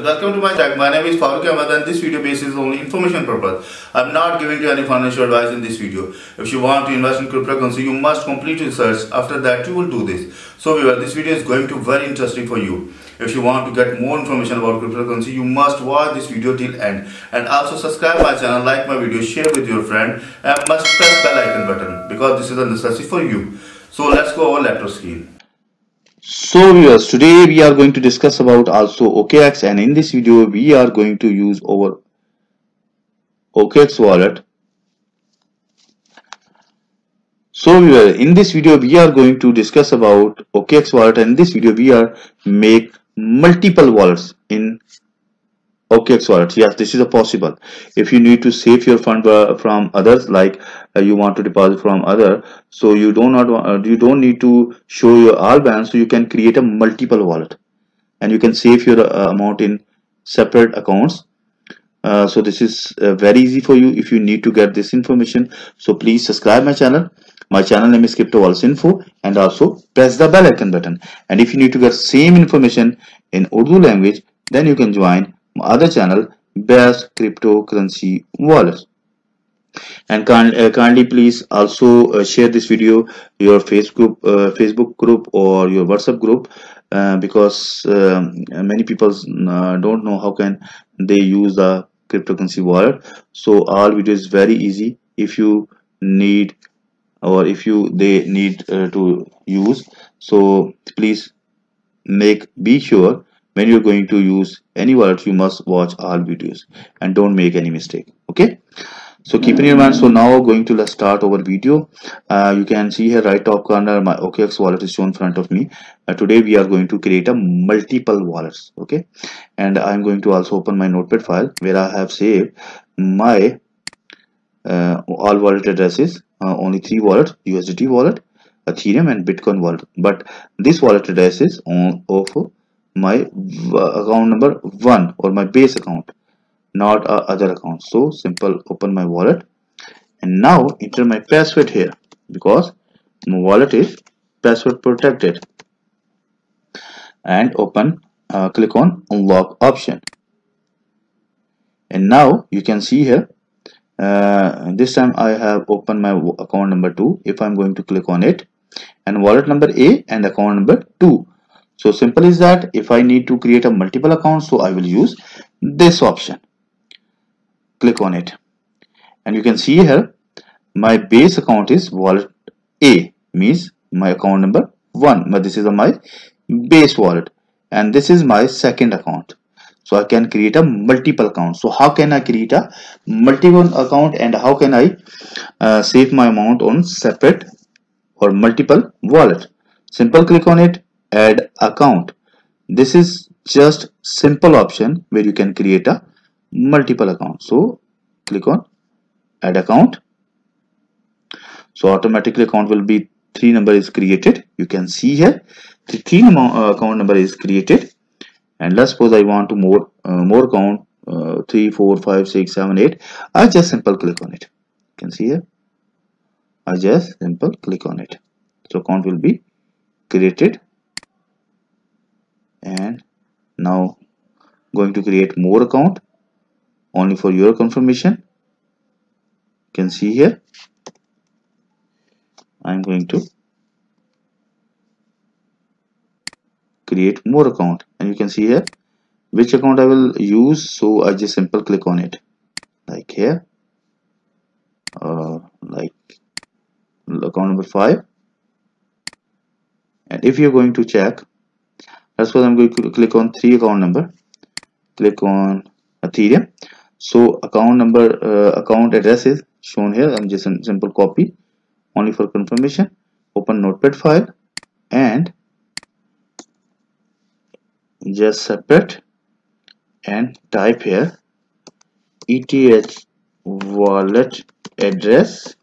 viewers, welcome to my channel. My name is Farooq Ahmed and this video base is only information purpose. I'm not giving you any financial advice in this video. If you want to invest in cryptocurrency, you must complete research. After that, you will do this. So viewers, this video is going to very interesting for you. If you want to get more information about cryptocurrency, you must watch this video till end. And also subscribe my channel, like my video, share with your friend and must press bell icon button because this is a necessity for you. So let's go over laptop screen. So viewers, today we are going to discuss about also OKX and in this video we are going to use our OKX wallet. So viewer, in this video we are going to discuss about OKX wallet and in this video we are make multiple wallets in OKX wallet. Yes, this is a possible. If you need to save your fund uh, from others like uh, you want to deposit from other so you do not uh, you don't need to show your all balance so you can create a multiple wallet and you can save your uh, amount in separate accounts uh, so this is uh, very easy for you if you need to get this information so please subscribe my channel my channel name is crypto wallets info and also press the bell icon button and if you need to get same information in urdu language then you can join other channel best cryptocurrency wallets and uh, kindly please also uh, share this video your facebook uh, facebook group or your whatsapp group uh, because um, many people uh, don't know how can they use the cryptocurrency wallet. So all video is very easy if you need or if you they need uh, to use. So please make be sure when you're going to use any wallet you must watch all videos and don't make any mistake okay? So keep in your mind so now going to let's start our video uh, you can see here right top corner my okx wallet is shown in front of me. Uh, today we are going to create a multiple wallets okay? And i'm going to also open my notepad file where i have saved my uh, all wallet addresses uh, only three wallets usdt wallet ethereum and bitcoin wallet. But this wallet address is on of my account number one or my base account not a other account. So simple open my wallet. And now enter my password here because my wallet is password protected. And open uh, click on unlock option. And now you can see here uh, this time I have opened my account number 2 if I'm going to click on it and wallet number A and account number 2 so simple is that if I need to create a multiple account so I will use this option. Click on it. And you can see here my base account is wallet A means my account number 1 but this is my base wallet. And this is my second account. So I can create a multiple account. So how can I create a multiple account and how can I uh, save my amount on separate or multiple wallet? Simple click on it add account. This is just simple option where you can create a multiple account. So click on add account. So automatically account will be three number is created. You can see here the three uh, account number is created. And let's suppose I want to more uh, more account uh, 3 4 5 6 7 8 I just simple click on it. You can see here. I just simple click on it. So account will be created and now going to create more account only for your confirmation. You can see here I'm going to create more account. And you can see here which account I will use so I just simple click on it. Like here uh, like account number 5 and if you're going to check that's what I'm going to click on three account number. Click on ethereum. So account number uh, account address is shown here. I'm just a simple copy. Only for confirmation. Open notepad file and just separate and type here eth wallet address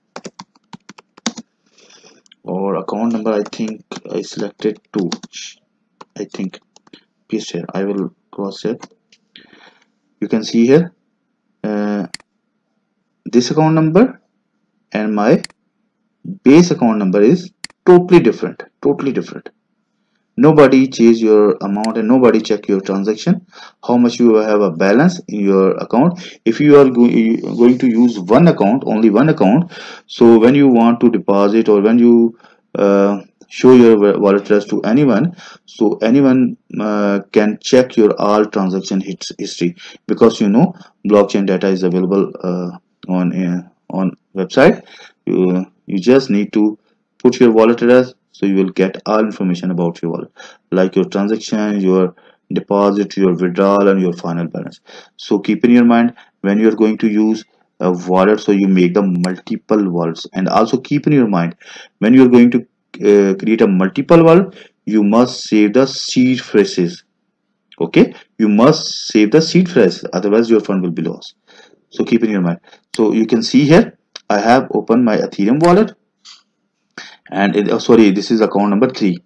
or account number i think i selected two i think. Paste here i will cross check. You can see here uh, this account number and my base account number is totally different totally different. Nobody chase your amount and nobody check your transaction how much you have a balance in your account. If you are go going to use one account only one account so when you want to deposit or when you uh, show your wallet address to anyone so anyone uh, can check your all transaction history. Because you know blockchain data is available uh, on uh, on website you you just need to put your wallet address so you will get all information about your wallet like your transaction your deposit your withdrawal and your final balance. So keep in your mind when you are going to use a wallet so you make the multiple wallets. And also keep in your mind when you are going to uh, create a multiple wallet you must save the seed phrases okay? You must save the seed phrase otherwise your fund will be lost. So keep in your mind. So you can see here i have opened my ethereum wallet. And it, oh, sorry this is account number 3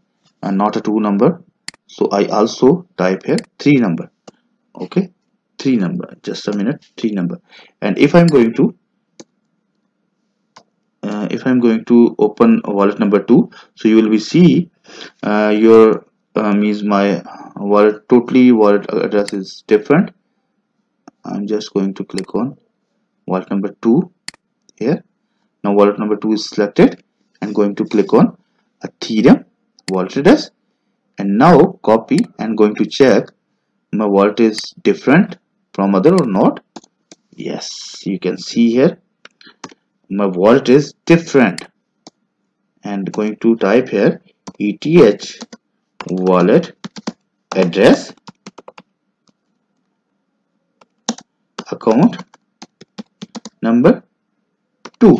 and not a 2 number. So I also type here 3 number. Okay? 3 number. Just a minute. 3 number. And if I'm going to uh, if I'm going to open wallet number 2 so you will be see uh, your uh, means my wallet totally wallet address is different. I'm just going to click on wallet number 2 here. Now wallet number 2 is selected I'm going to click on Ethereum wallet address. And now copy and going to check my wallet is different from other or not. Yes you can see here my wallet is different. And going to type here ETH wallet address account number 2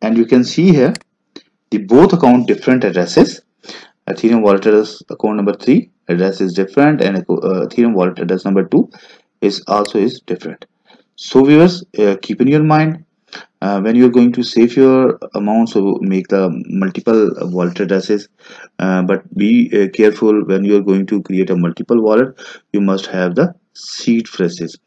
and you can see here the both account different addresses. Ethereum wallet address account number 3 address is different and uh, ethereum wallet address number 2 is also is different. So viewers uh, keep in your mind uh, when you're going to save your amount so make the multiple wallet addresses. Uh, but be uh, careful when you're going to create a multiple wallet you must have the seed phrases.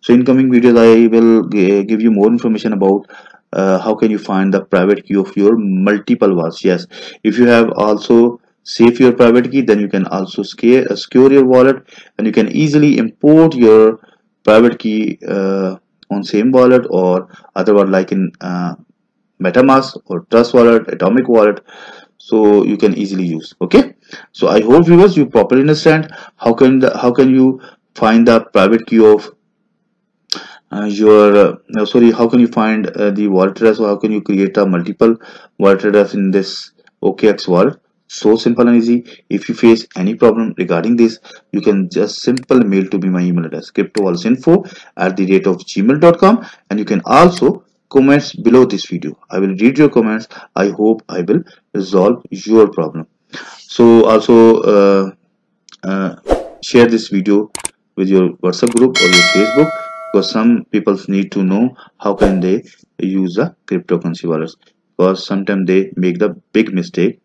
So in coming videos i will give you more information about uh, how can you find the private key of your multiple wallets. Yes if you have also save your private key then you can also scare, uh, secure your wallet and you can easily import your private key uh, on same wallet or other wallet like in uh, metamask or trust wallet atomic wallet so you can easily use okay? So i hope viewers you properly understand how can the, how can you find the private key of uh, your uh, sorry how can you find uh, the wallet address or how can you create a multiple wallet address in this okx wallet so simple and easy. If you face any problem regarding this you can just simple mail to me my email address. Cryptowalletsinfo at the rate of gmail.com and you can also comments below this video. I will read your comments. I hope i will resolve your problem. So also uh, uh, share this video with your whatsapp group or your facebook because some people need to know how can they use the cryptocurrency wallets because sometimes they make the big mistake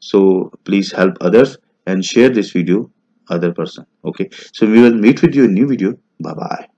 so please help others and share this video other person. Okay? So we will meet with you in new video. Bye bye